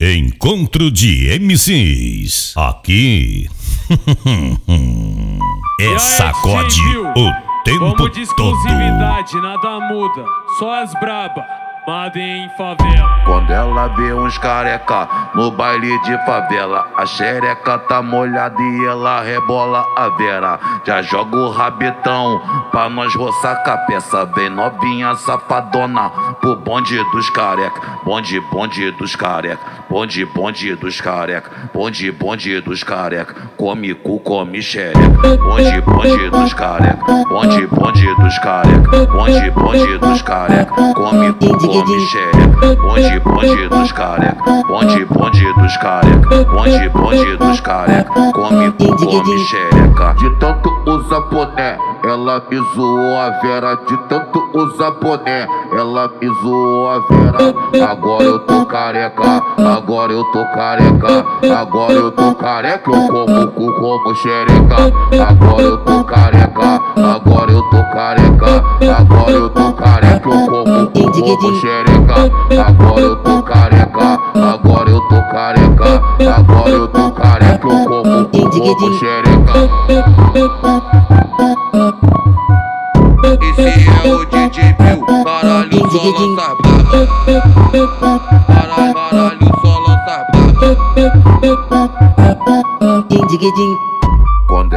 Encontro de MCs. Aqui é sacode o tempo Vamos de todo. exclusividade, nada muda, só as braba, em favela. Quando ela vê uns careca no baile de favela, a xereca tá molhada e ela rebola a vera. Já joga o rabetão pra nós roçar com a peça. Vem novinha safadona pro bonde dos careca. Bonde, bonde dos careca. Bonde, bonde dos careca. Bonde, bonde dos careca. Come cu, come xereca. Bonde, bonde dos careca. Bonde, bonde dos careca. Bonde, bonde dos careca. Come cu, come xereca. Bonde, bonde dos careca. Bonde, bonde dos careca. Bonde, bonde dos careca. Come come xereca. De tanto usa boné, ela me zoou a vera. De tanto usa boné, ela me zoou a vera. Agora eu tô careca, agora eu tô careca. Agora eu tô careca, eu como cu como xereca. Agora eu tô careca, agora eu tô careca. Agora eu tô careca, como xereca. Agora eu tô careca, agora eu tô careca. Agora eu tô careca, eu como como xereca. Esse é o DJ Bill, caralho, só lança brava. Caralho, caralho, só lança brava.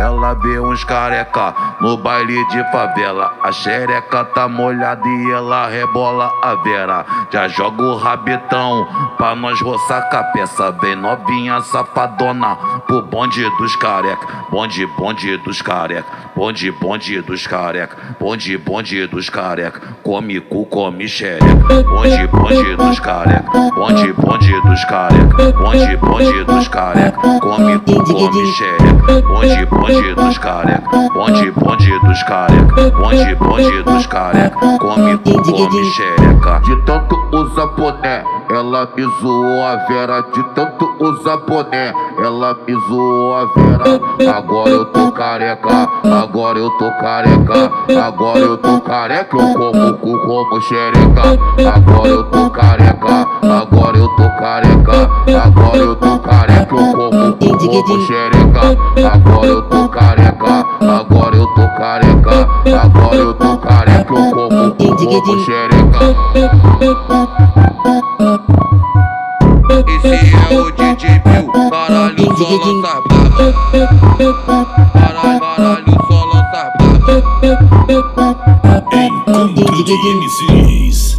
Ela vê uns careca no baile de favela, a xereca tá molhada e ela rebola a vera. Já joga o rabetão pra nós roçar com a peça. Vem novinha safadona pro bonde dos careca. Bonde, bonde dos careca. Bonde, bonde dos careca. Bonde, bonde dos careca. Come cu, come xereca. Bonde, bonde dos careca. Bonde, bonde dos careca. Bonde, bonde dos careca. Come cu, come xereca. Bonde, bonde dos careca. Bonde, bonde dos careca. Bonde, bonde dos careca. Come come xereca. De tanto usa boné, ela me zoou a vera. De tanto usa boné, ela me zoou a vera. Agora eu tô careca, agora eu tô careca. Agora eu tô careca, eu como cu como xereca. Agora eu tô careca, agora eu tô careca. Agora eu tô careca, eu como cu como xereca. Agora eu tô careca, agora eu tô careca. Agora eu tô careca, eu como como xereca. Esse é o DJ Bill, caralho, só lança brava. Caralho, caralho, só lança brava. Encontro de MCs.